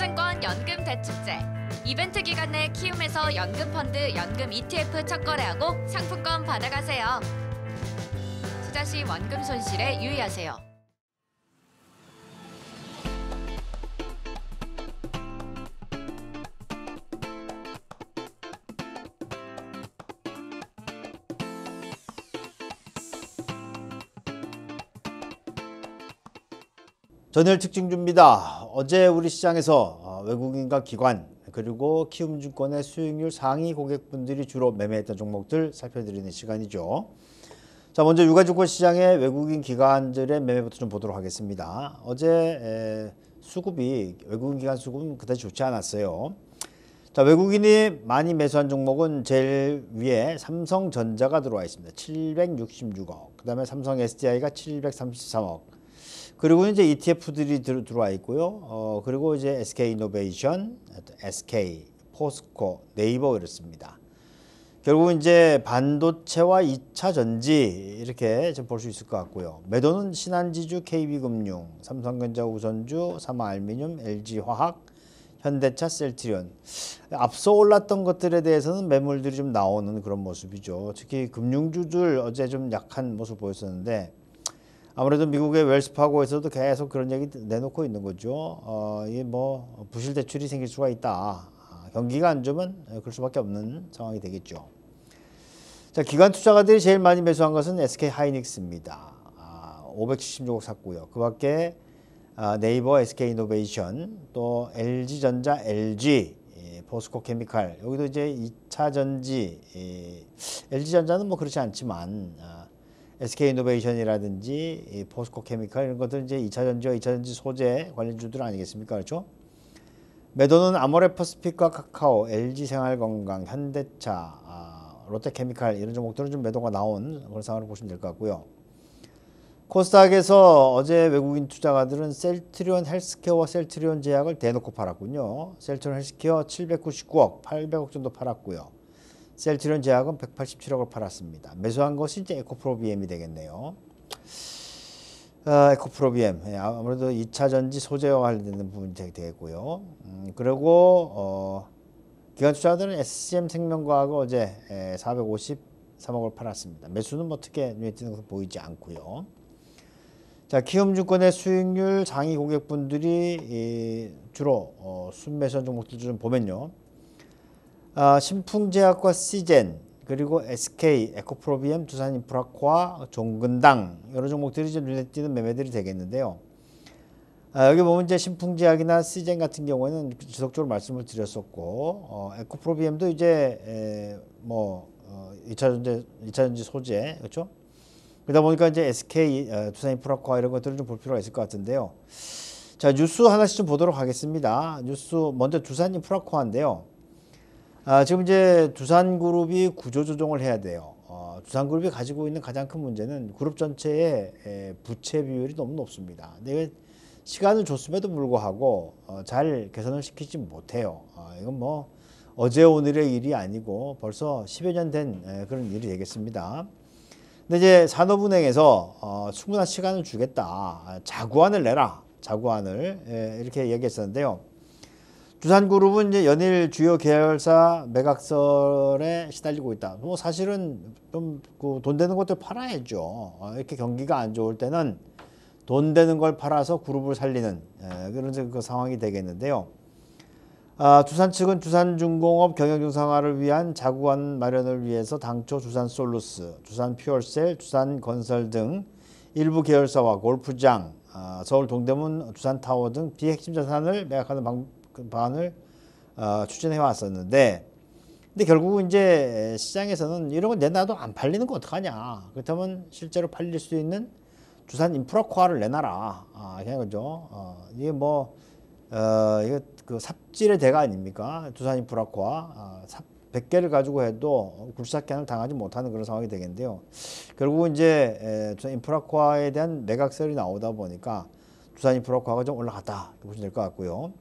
키움증권 연금 대축제 이벤트 기간 내 키움에서 연금 펀드 연금 ETF 첫 거래하고 상품권 받아가세요. 투자 시 원금 손실에 유의하세요. 전일 특징주입니다. 어제 우리 시장에서 어, 외국인과 기관 그리고 키움증권의 수익률 상위 고객분들이 주로 매매했던 종목들 살펴드리는 시간이죠. 자 먼저 유가증권 시장의 외국인 기관들의 매매부터 좀 보도록 하겠습니다. 어제 에, 수급이 외국인 기관 수급은 그다지 좋지 않았어요. 자 외국인이 많이 매수한 종목은 제일 위에 삼성전자가 들어와 있습니다. 766억. 그다음에 삼성 SDI가 733억. 그리고 이제 ETF들이 들, 어와 있고요. 어, 그리고 이제 SK 이노베이션, SK, 포스코, 네이버 이렇습니다. 결국 이제 반도체와 2차 전지 이렇게 좀 볼 수 있을 것 같고요. 매도는 신한지주, KB금융, 삼성전자 우선주, 삼화알미늄, LG화학, 현대차, 셀트리온. 앞서 올랐던 것들에 대해서는 매물들이 좀 나오는 그런 모습이죠. 특히 금융주들 어제 좀 약한 모습 보였었는데 아무래도 미국의 웰스파고에서도 계속 그런 얘기 내놓고 있는 거죠. 어, 이게 뭐 부실 대출이 생길 수가 있다. 아, 경기가 안 좋으면 그럴 수밖에 없는 상황이 되겠죠. 자, 기관 투자가들이 제일 많이 매수한 것은 SK 하이닉스입니다. 아, 576억 샀고요. 그 밖에 아, 네이버, SK 이노베이션, 또 LG 전자, LG, 예, 포스코 케미칼, 여기도 이제 2차 전지, 예, LG 전자는 뭐 그렇지 않지만 아, SK 이노베이션이라든지 포스코 케미칼 이런 것들 이제 2차 전지와 2차 전지 소재 관련주들 아니겠습니까? 그렇죠? 매도는 아모레퍼스픽과 카카오, LG 생활건강, 현대차, 아, 롯데케미칼 이런 종목들은 좀 매도가 나온 그런 상황을 보시면 될 것 같고요. 코스닥에서 어제 외국인 투자가들은 셀트리온 헬스케어와 셀트리온 제약을 대놓고 팔았군요. 셀트리온 헬스케어 799억, 800억 정도 팔았고요. 셀트리온 제약은 187억을 팔았습니다. 매수한 것이 이제 에코프로비엠이 되겠네요. 어, 에코프로비엠 예, 아무래도 2차 전지 소재와 관련된 부분이 되겠고요. 음, 그리고 어, 기관 투자들은 SCM 생명과학을 어제 453억을 팔았습니다. 매수는 뭐 특게 눈에 띄는 것은 보이지 않고요. 자, 키움증권의 수익률 상위 고객분들이 주로 어, 순매수한 종목들 좀 보면요. 아, 신풍제약과 시젠 그리고 SK, 에코프로비엠, 두산인프라코아, 종근당 여러 종목들이 좀 눈에 띄는 매매들이 되겠는데요. 아, 여기 보면 이제 신풍제약이나 시젠 같은 경우에는 지속적으로 말씀을 드렸었고 어, 에코프로비엠도 이제 에, 뭐 어, 2차 전지 2차 전지 소재 그렇죠? 그러다 보니까 이제 SK, 어, 두산인프라코아 이런 것들을 좀 볼 필요가 있을 것 같은데요. 자 뉴스 하나씩 좀 보도록 하겠습니다. 뉴스 먼저 두산인프라코아인데요. 아, 지금 이제 두산그룹이 구조조정을 해야 돼요. 어, 두산그룹이 가지고 있는 가장 큰 문제는 그룹 전체의 에, 부채 비율이 너무 높습니다. 근데 시간을 줬음에도 불구하고 어, 잘 개선을 시키지 못해요. 어, 이건 뭐 어제 오늘의 일이 아니고 벌써 10여 년 된 그런 일이 되겠습니다. 근데 이제 산업은행에서 어, 충분한 시간을 주겠다. 자구안을 내라. 자구안을 에, 이렇게 얘기했었는데요. 두산그룹은 이제 연일 주요 계열사 매각설에 시달리고 있다. 뭐 사실은 좀그돈 되는 것들 팔아야죠. 어, 이렇게 경기가 안 좋을 때는 돈 되는 걸 팔아서 그룹을 살리는 예, 그런 그 상황이 되겠는데요. 아, 두산 측은 두산중공업 경영 정상화를 위한 자구안 마련을 위해서 당초 두산솔루스, 두산퓨얼셀, 두산건설 등 일부 계열사와 골프장, 아, 서울 동대문, 두산타워 등 비핵심 자산을 매각하는 방, 그 방안을 어, 추진해 왔었는데 근데 결국은 이제 시장에서는 이런 거 내놔도 안 팔리는 거 어떡하냐. 그렇다면 실제로 팔릴 수 있는 두산 인프라코아를 내놔라. 아 그냥 그죠. 어, 이게 뭐 어, 이거 그 삽질의 대가 아닙니까? 두산 인프라코아 아, 삽 100개를 가지고 해도 굴삭캔을 당하지 못하는 그런 상황이 되겠는데요. 결국 이제 두산 인프라코아에 대한 매각설이 나오다 보니까 두산 인프라코아가 좀 올라갔다. 보시면 될 것 같고요.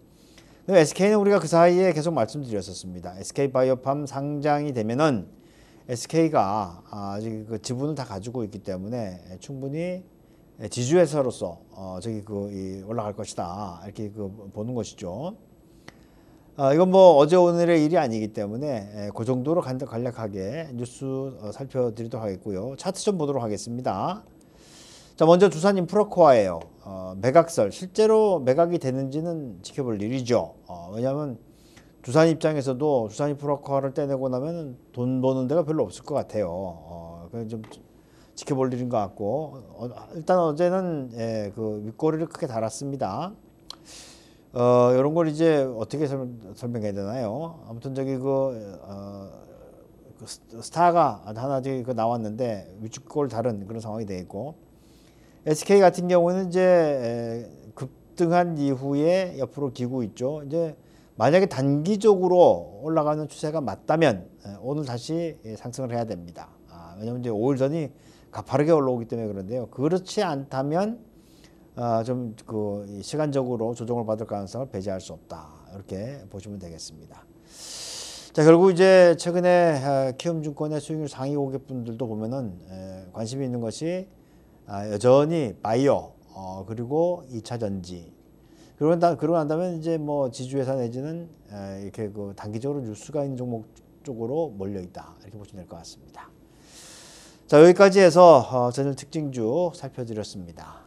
SK는 우리가 그 사이에 계속 말씀드렸었습니다. SK 바이오팜 상장이 되면은 SK가 아직 그 지분을 다 가지고 있기 때문에 충분히 지주회사로서 어 저기 그 올라갈 것이다 이렇게 그 보는 것이죠. 아, 이건 뭐 어제 오늘의 일이 아니기 때문에 에, 그 정도로 간- 간략하게 뉴스 어, 살펴드리도록 하겠고요. 차트 좀 보도록 하겠습니다. 자 먼저 두산 인프라코어예요. 어, 매각설 실제로 매각이 되는지는 지켜볼 일이죠. 어, 왜냐하면 두산 입장에서도 두산 인프라코어를 떼내고 나면 돈 버는 데가 별로 없을 것 같아요. 어, 그좀 지켜볼 일인 것 같고 어, 일단 어제는 예, 그 윗꼬리를 크게 달았습니다. 어, 이런 걸 이제 어떻게 설, 설명해야 되나요? 아무튼 저기 그, 어, 그 스- 스타가 하나 그 나왔는데 위축골 다른 그런 상황이 돼 있고 SK 같은 경우는 이제 에, 급등한 이후에 옆으로 기고 있죠. 이제 만약에 단기적으로 올라가는 추세가 맞다면 에, 오늘 다시 예, 상승을 해야 됩니다. 아, 왜냐하면 이제 5일 전이 가파르게 올라오기 때문에 그런데요. 그렇지 않다면 아, 좀그 시간적으로 조정을 받을 가능성을 배제할 수 없다. 이렇게 보시면 되겠습니다. 자 결국 이제 최근에 아, 키움증권의 수익률 상위 고객분들도 보면은 에, 관심이 있는 것이 아, 여전히 바이오 어, 그리고 2차 전지 그러고 난 그러고 난다면 이제 뭐 지주회사 내지는 에, 이렇게 그 단기적으로 뉴스가 있는 종목 쪽으로 몰려 있다 이렇게 보시면 될 것 같습니다. 자 여기까지 해서 어, 저는 특징주 살펴드렸습니다.